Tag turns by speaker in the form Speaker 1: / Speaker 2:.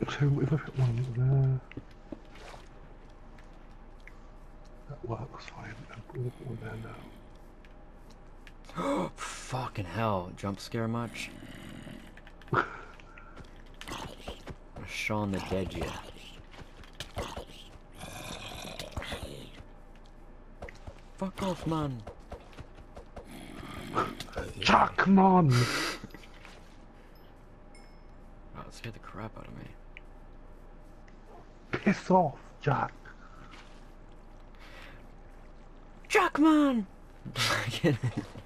Speaker 1: So if I put one there, that works fine. And put one there now.
Speaker 2: Fucking hell. Jump scare much? Shaun the Dead yet. Fuck off, man.
Speaker 1: Jackman!
Speaker 2: Wow, that scared the crap out of me.
Speaker 1: Piss off, Jack.
Speaker 2: Jackman!